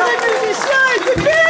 Mesdames et messieurs, écoutez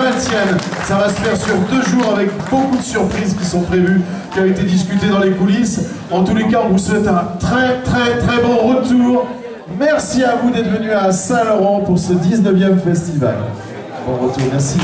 20e. Ça va se faire sur deux jours avec beaucoup de surprises qui sont prévues, qui ont été discutées dans les coulisses. En tous les cas, on vous souhaite un très très très bon retour. Merci à vous d'être venus à Saint-Laurent pour ce 19e festival. Bon retour, merci.